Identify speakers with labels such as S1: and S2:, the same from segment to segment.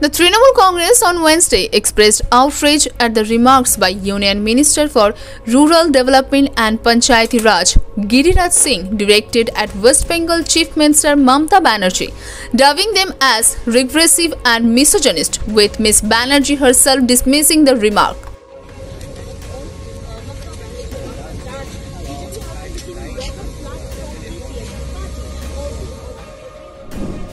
S1: The Trinamool Congress on Wednesday expressed outrage at the remarks by Union Minister for Rural Development and Panchayati Raj, Giriraj Singh, directed at West Bengal Chief Minister Mamata Banerjee, dubbing them as regressive and misogynist, with Ms. Banerjee herself dismissing the remark.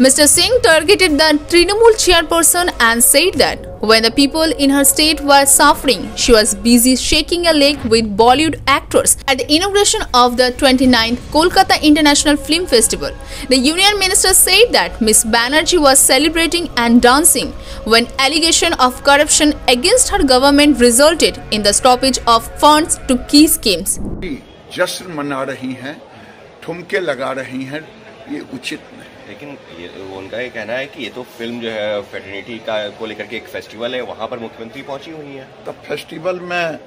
S1: Mr. Singh targeted the Trinamool chairperson and said that when the people in her state were suffering, she was busy shaking a leg with Bollywood actors at the inauguration of the 29th Kolkata International Film Festival. The union minister said that Ms. Banerjee was celebrating and dancing when allegation of corruption against her government resulted in the stoppage of funds to key schemes.
S2: जश्न मना रही हैं ठुमके लगा रही हैं ये उचित नहीं
S3: लेकिन ये उनका ये कहना है कि ये तो फ़िल्म जो है फेटर्निटी का को लेकर के एक फेस्टिवल है वहाँ पर मुख्यमंत्री पहुँची हुई है
S2: तब फेस्टिवल में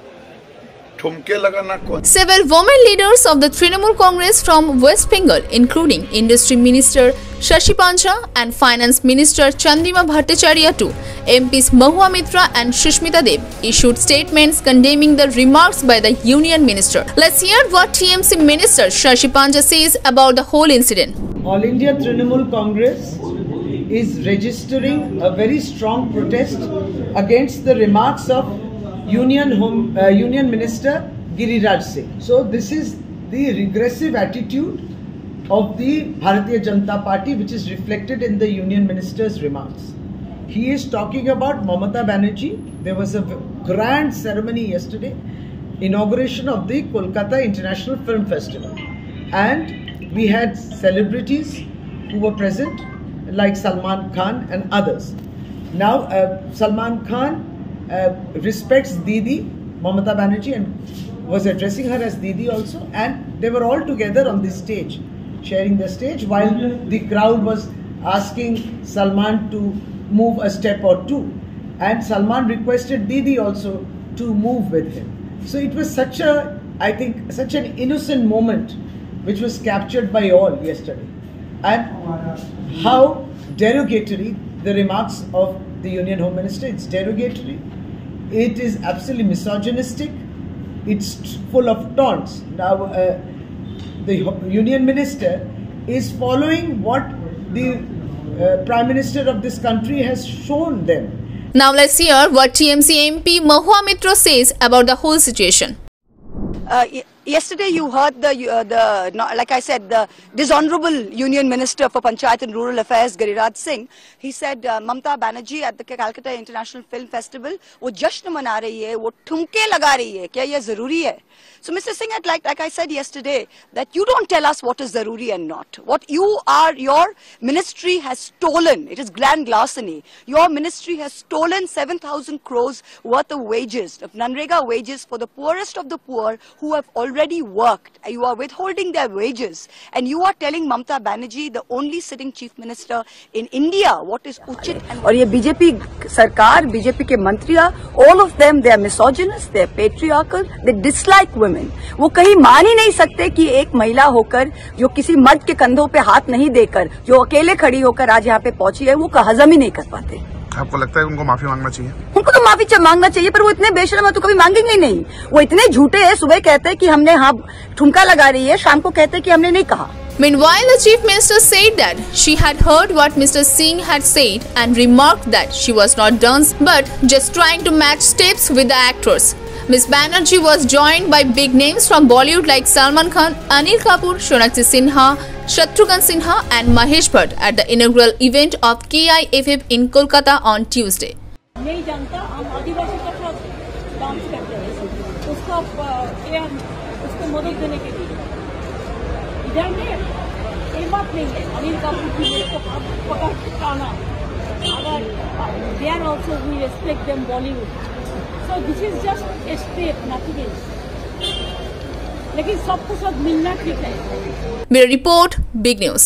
S2: ठुमके लगाना कौन
S1: Several women leaders of the Trinamool Congress from West Bengal, including Industry Minister Shashi Pancha and Finance Minister Chandima Bhattacharya too, MPs Mahua Mitra and Shushmita Dev, issued statements condemning the remarks by the Union Minister. Let's hear what TMC Minister Shashi Pancha says about the whole incident.
S4: All India Trinamool Congress is registering a very strong protest against the remarks of Union Home uh, Union Minister Giriraj Singh. So this is the regressive attitude of the Bharatiya Janata Party which is reflected in the Union Minister's remarks. He is talking about Mamata Banerjee. There was a grand ceremony yesterday, inauguration of the Kolkata International Film Festival. And we had celebrities who were present like Salman Khan and others. Now, uh, Salman Khan uh, respects Didi, Mamata Banerjee, and was addressing her as Didi also. And they were all together on this stage, sharing the stage, while the crowd was asking Salman to move a step or two. And Salman requested Didi also to move with him. So it was such a, I think, such an innocent moment which was captured by all yesterday. And how derogatory the remarks of the Union Home Minister. It's derogatory. It is absolutely misogynistic. It's full of taunts. Now, uh, the Union Minister is following what the uh, Prime Minister of this country has shown them.
S1: Now let's hear what TMC MP Mahua Moitra says about the whole situation.
S5: Uh, Yesterday you heard the, uh, the like I said, the dishonorable Union Minister for Panchayat and Rural Affairs, Giriraj Singh. He said uh, Mamata Banerjee at the Calcutta International Film Festival, वो जश्न मना रही है, वो ठुमके लगा रही है, So Mr. Singh, I'd like, like I said yesterday, that you don't tell us what is ज़रूरी and not. What you are, your ministry has stolen, it is grand larceny. Your ministry has stolen 7,000 crores worth of wages, of MNREGA wages for the poorest of the poor who have already worked. You are withholding their wages. And you are telling Mamta Banerjee, the only sitting chief minister in India, what is uchit and
S6: और ये BJP सरकार BJP के मंत्रियाँ all of them they are misogynist they are patriarchal they dislike women वो कहीं मान ही नहीं सकते कि एक महिला होकर जो किसी मर्द के कंधों पे हाथ नहीं देकर जो अकेले खड़ी होकर आज यहाँ पे पहुँची है वो हजम ही नहीं कर पाते
S7: आपको लगता है उनको माफ़ी मांगना चाहिए
S6: उनको तो माफ़ी मांगना चाहिए पर वो इतने बेशरम है तो कभी मांगेंगे ही नहीं वो इतने झूठे हैं सुबह कहते हैं कि हमने हाँ ठुमका लगा रही है शाम को कहते हैं कि हमने नहीं कहा
S1: Meanwhile, the chief minister said that she had heard what Mr. Singh had said and remarked that she was not dance but just trying to match steps with the actors. Ms. Banerjee was joined by big names from Bollywood like Salman Khan, Anil Kapoor, Sonakshi Sinha, Shatrughan Sinha and Mahesh Bhatt at the inaugural event of KIFF in Kolkata on Tuesday.
S8: नहीं जानता हम आदिवासी का साथ dance so this is just a step nothing else लेकिन सबको सब मिलना ठीक है
S1: Bureau Report, Big News.